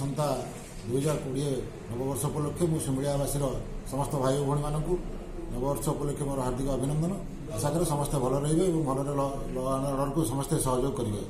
ଆସନ୍ତା ଦୁଇ ହଜାର କୋଡ଼ିଏ ନବବର୍ଷ ଉପଲକ୍ଷେ ମୁଁ ସିମିଳିଆବାସୀର ସମସ୍ତ ଭାଇ ଓ ଭଉଣୀମାନଙ୍କୁ ନବବର୍ଷ ଉପଲକ୍ଷେ ମୋର ହାର୍ଦ୍ଦିକ ଅଭିନନ୍ଦନ। ଆଶା କରେ ସମସ୍ତେ ଭଲ ରହିବେ ଏବଂ ଭଲରେ ଲ ଆଣ୍ଡ ଅର୍ଡରକୁ ସମସ୍ତେ ସହଯୋଗ କରିବେ।